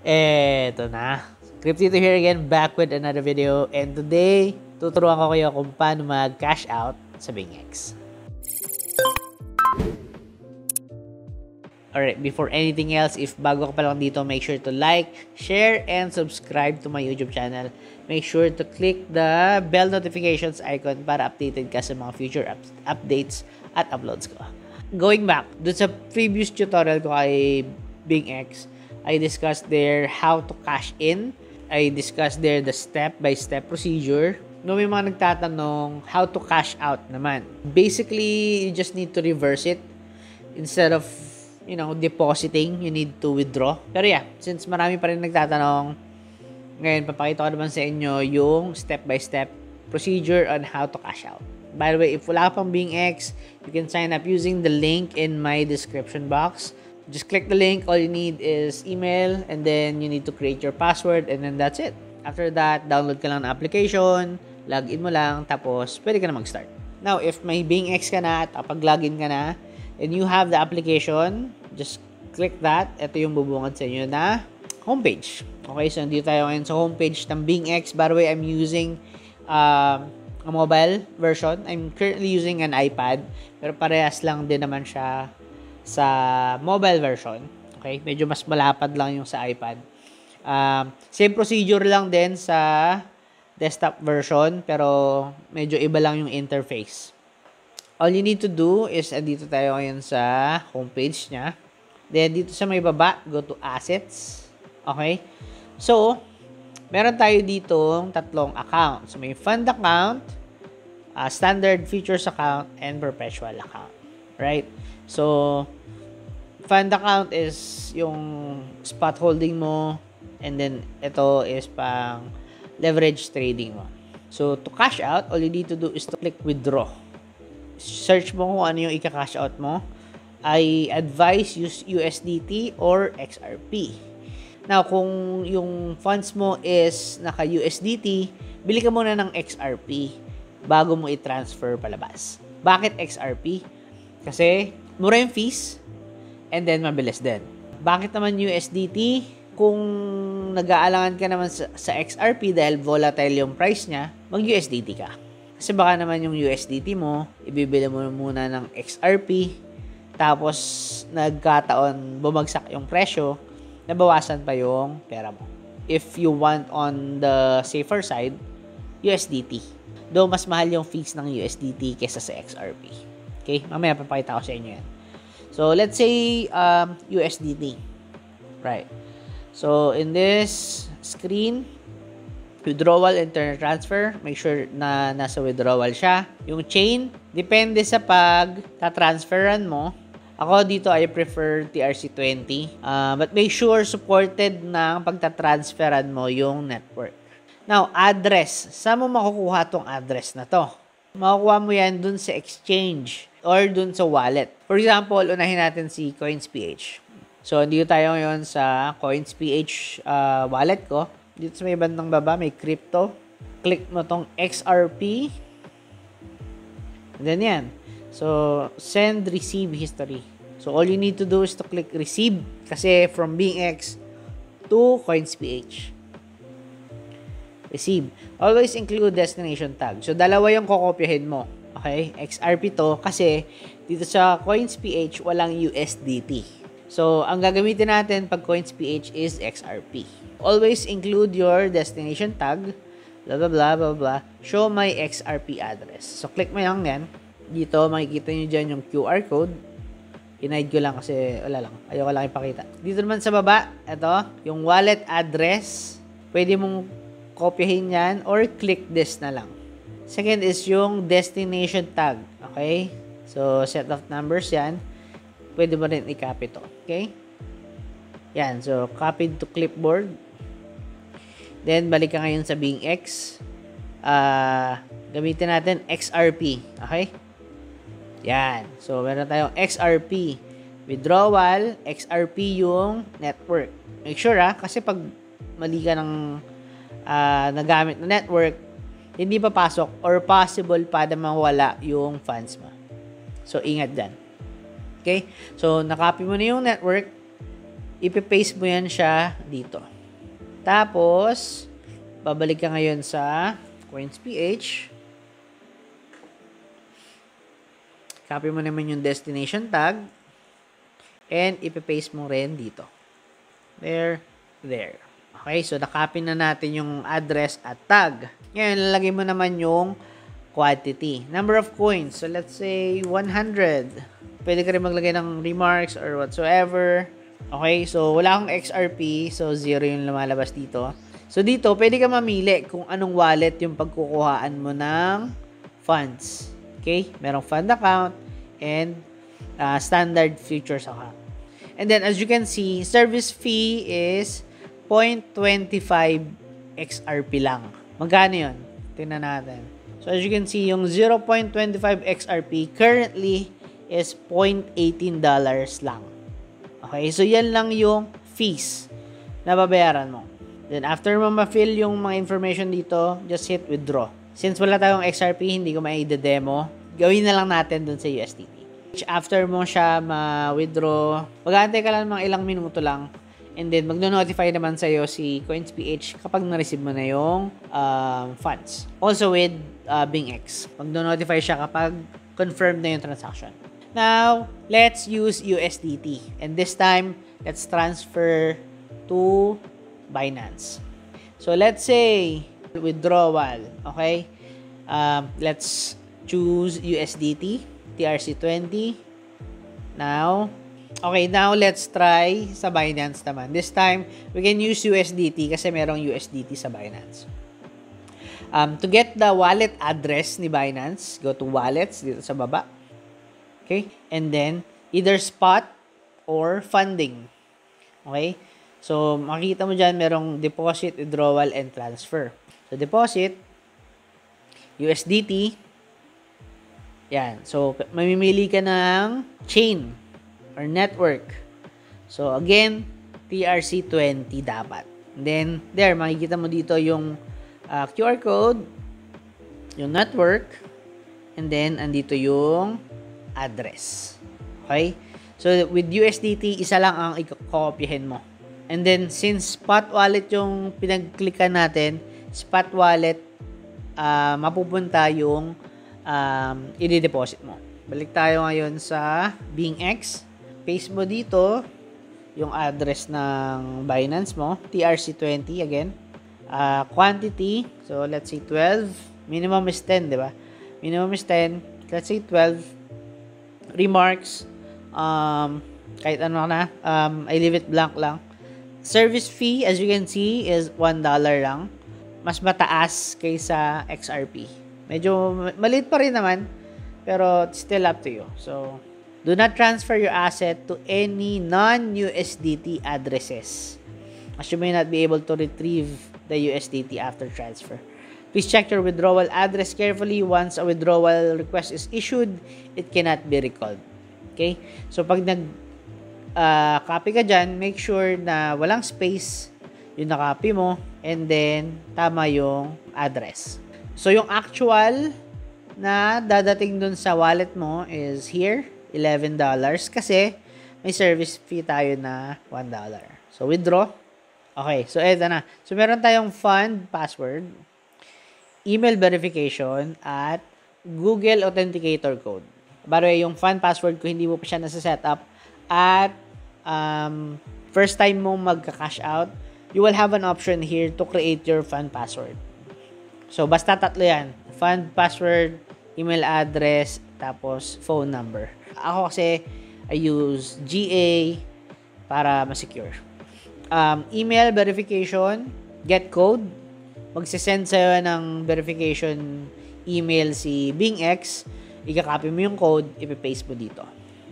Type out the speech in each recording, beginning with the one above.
Eto na. Cryptito here again, back with another video. And today, tuturuan ko kayo kung paano mag-cash out sa BingX. Alright, before anything else, if bago ka pa lang dito, make sure to like, share, and subscribe to my YouTube channel. Make sure to click the bell notifications icon para updated ka sa mga future up- updates at uploads ko. Going back, dun sa previous tutorial ko kay BingX, I discussed there how to cash in. I discussed there the step-by-step procedure. No, may mga nagtatanong how to cash out naman. Basically, you just need to reverse it. Instead of you know, depositing, you need to withdraw. Pero yeah, since marami pa rin nagtatanong, ngayon, papakita ko naman sa inyo yung step-by-step procedure on how to cash out. By the way, if wala pang Bing X, you can sign up using the link in my description box. Just click the link. All you need is email and then you need to create your password and then that's it. After that, download ka lang ng application, log in mo lang, tapos pwede ka na mag-start. Now, if may Bing X ka na at kapag-login ka na, and you have the application, just click that. Ito yung bubungad sa inyo na homepage. Okay, so nandito tayo ngayon sa homepage ng Bing X. By the way, I'm using uh, a mobile version. I'm currently using an iPad, pero parehas lang din naman siya sa mobile version. Okay, medyo mas malapad lang yung sa iPad. Um, same procedure lang din sa desktop version, pero medyo iba lang yung interface. All you need to do is, andito tayo ngayon sa homepage niya. Then, dito sa may baba, go to Assets. Okay? So, meron tayo dito tatlong accounts. May Fund Account, uh, Standard Features Account, and Perpetual Account. Right? So, Fund Account is yung spot holding mo, and then, ito is pang leverage trading mo. So, to cash out, all you need to do is to click Withdraw search mo kung ano yung ika-cash out mo, I advise use USDT or XRP. Now, kung yung funds mo is naka-USDT, bili ka muna ng XRP bago mo i-transfer palabas. Bakit XRP? Kasi mura yung fees and then mabilis din. Bakit naman USDT? Kung nag-aalangan ka naman sa, sa XRP dahil volatile yung price niya, mag-USDT ka. Kasi baka naman yung USDT mo, ibibili mo muna ng XRP, tapos nagkataon bumagsak yung presyo, nabawasan pa yung pera mo. If you want on the safer side, USDT. Though mas mahal yung fees ng USDT kesa sa XRP. Okay? Mamaya papakita ko sa inyo yan. So, let's say um, USDT. Right. So, in this screen, withdrawal and transfer, make sure na nasa withdrawal siya. Yung chain, depende sa pag ta-transferan mo. Ako dito, I prefer TRC20. Uh, but make sure supported ng pagta-transferan mo yung network. Now, address. Saan mo makukuha tong address na to? Makukuha mo yan dun sa exchange or dun sa wallet. For example, unahin natin si CoinsPH. So, dito tayo ngayon sa CoinsPH uh, wallet ko dito sa may bandang baba, may crypto. Click mo tong XRP. And then yan. So, send receive history. So, all you need to do is to click receive kasi from BingX to CoinsPH. Receive. Always include destination tag. So, dalawa yung kokopyahin mo. Okay? XRP to kasi dito sa CoinsPH walang USDT. So, ang gagamitin natin pag CoinsPH is XRP. Always include your destination tag, blah, blah, blah, blah, blah. Show my XRP address. So, click mo lang yan. Dito, makikita nyo dyan yung QR code. Inide ko lang kasi wala lang. Ayoko lang ipakita. Dito naman sa baba, ito, yung wallet address. Pwede mong kopyahin yan or click this na lang. Second is yung destination tag. Okay? So, set of numbers yan. Pwede mo rin i-copy to. Okay? Yan. So, copied to clipboard. Then, balik ka ngayon sa Bing X. Uh, gamitin natin XRP. Okay? Yan. So, meron tayong XRP. Withdrawal, XRP yung network. Make sure ha, kasi pag mali ka ng uh, nagamit na network, hindi pa pasok or possible pa na mawala yung funds mo. So, ingat dyan. Okay? So, nakopy mo na yung network. ipipaste mo yan siya dito. Tapos, babalik ka ngayon sa coins.ph. Copy mo naman yung destination tag. And ipipaste mo rin dito. There, there. Okay, so nakopy na natin yung address at tag. Ngayon, lalagay mo naman yung quantity. Number of coins. So, let's say 100. Pwede ka rin maglagay ng remarks or whatsoever. Okay, so wala akong XRP, so zero yung lumalabas dito. So dito, pwede ka mamili kung anong wallet yung pagkukuhaan mo ng funds. Okay, merong fund account and uh, standard futures account. And then as you can see, service fee is 0.25 XRP lang. Magkano yun? Tingnan natin. So as you can see, yung 0.25 XRP currently is 0.18 dollars lang. Okay, so yan lang yung fees na babayaran mo. Then after mo ma-fill yung mga information dito, just hit withdraw. Since wala tayong XRP, hindi ko mai-demo, gawin na lang natin dun sa USDT. After mo siya ma-withdraw, mag-aantay ka lang mga ilang minuto lang and then magno-notify naman sa iyo si CoinsPH kapag na-receive mo na yung um, funds. Also with uh, BingX, magno-notify siya kapag confirmed na yung transaction. Now, let's use USDT. And this time, let's transfer to Binance. So, let's say withdrawal. Okay? Um, let's choose USDT, TRC20. Now, okay, now let's try sa Binance naman. This time, we can use USDT kasi merong USDT sa Binance. Um, to get the wallet address ni Binance, go to wallets dito sa baba Okay? And then, either spot or funding. Okay? So, makikita mo dyan, merong deposit, withdrawal, and transfer. So, deposit, USDT, yan. So, mamimili ka ng chain or network. So, again, TRC20 dapat. Then, there, makikita mo dito yung uh, QR code, yung network, and then, andito yung address. Okay? So, with USDT, isa lang ang i-copyhin mo. And then, since spot wallet yung pinag-clickan natin, spot wallet, uh, mapupunta yung um, i-deposit mo. Balik tayo ngayon sa BingX. Paste mo dito yung address ng Binance mo. TRC20 again. Uh, quantity. So, let's say 12. Minimum is 10, di ba? Minimum is 10. Let's say 12 remarks, um, kahit ano na, um, I leave it blank lang. Service fee, as you can see, is $1 lang. Mas mataas kaysa XRP. Medyo maliit pa rin naman, pero still up to you. So, do not transfer your asset to any non-USDT addresses as you may not be able to retrieve the USDT after transfer. Please check your withdrawal address carefully. Once a withdrawal request is issued, it cannot be recalled. Okay? So, pag nag uh, copy ka dyan, make sure na walang space yung nakopy mo and then tama yung address. So, yung actual na dadating dun sa wallet mo is here, $11 kasi may service fee tayo na $1. So, withdraw. Okay, so eto na. So, meron tayong fund password email verification, at Google Authenticator Code. Baro yung fun password ko, hindi mo pa siya nasa-set up. At um, first time mo magka-cash out, you will have an option here to create your fun password. So, basta tatlo yan. Fund password, email address, tapos phone number. Ako kasi, I use GA para ma-secure. Um, email verification, get code, magsisend sa'yo ng verification email si BingX, ikakopy mo yung code, ipipaste mo dito.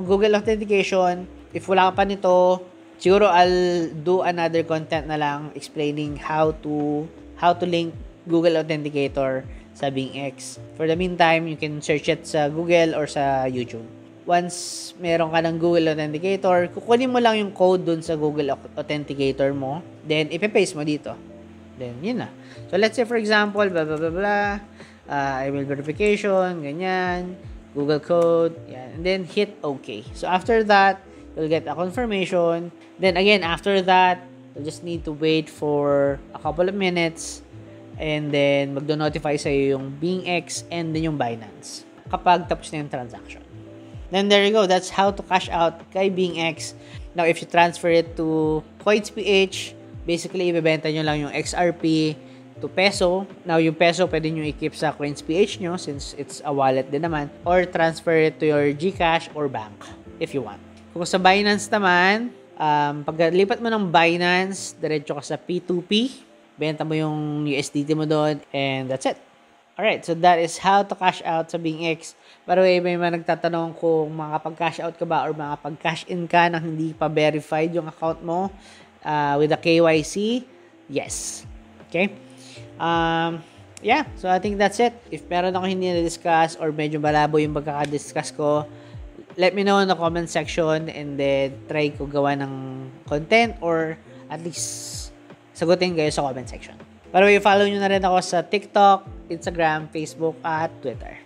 Google Authentication, if wala ka pa nito, siguro I'll do another content na lang explaining how to how to link Google Authenticator sa BingX. For the meantime, you can search it sa Google or sa YouTube. Once meron ka ng Google Authenticator, kukunin mo lang yung code dun sa Google Authenticator mo, then ipipaste mo dito. Then, yun na. So, let's say, for example, blah, blah, blah, blah, uh, email verification, ganyan, Google code, yan. And then, hit OK. So, after that, you'll get a confirmation. Then again, after that, you'll just need to wait for a couple of minutes and then magdo-notify sa iyo yung BingX and then yung Binance kapag tapos na yung transaction. Then there you go. That's how to cash out kay BingX. Now, if you transfer it to CoinsPH, basically, ibebenta nyo lang yung XRP to peso. Now, yung peso, pwede nyo i-keep sa CoinsPH nyo since it's a wallet din naman. Or transfer it to your GCash or bank if you want. Kung sa Binance naman, um, paglipat mo ng Binance, diretso ka sa P2P. Benta mo yung USDT mo doon and that's it. Alright, so that is how to cash out sa BingX. By the way, may mga nagtatanong kung makapag-cash out ka ba or makapag-cash in ka nang hindi pa verified yung account mo uh, with the KYC. Yes. Okay? Um, yeah, so I think that's it. If meron ako hindi na-discuss or medyo malabo yung pagkaka-discuss ko, let me know in the comment section and then try ko gawa ng content or at least sagutin kayo sa comment section. By the way, follow nyo na rin ako sa TikTok, Instagram, Facebook, at Twitter.